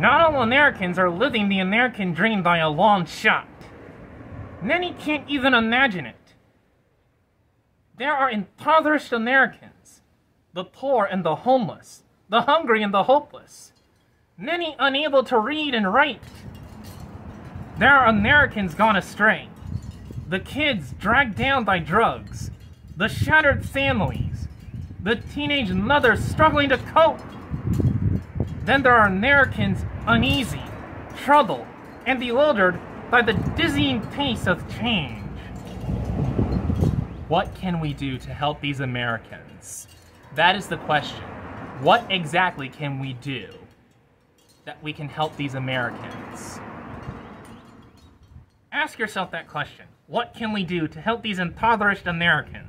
Not all Americans are living the American dream by a long shot. Many can't even imagine it. There are impoverished Americans, the poor and the homeless, the hungry and the hopeless, many unable to read and write. There are Americans gone astray, the kids dragged down by drugs, the shattered families, the teenage mothers struggling to cope. Then there are Americans uneasy, troubled, and bewildered by the dizzying pace of change. What can we do to help these Americans? That is the question. What exactly can we do that we can help these Americans? Ask yourself that question. What can we do to help these impoverished Americans?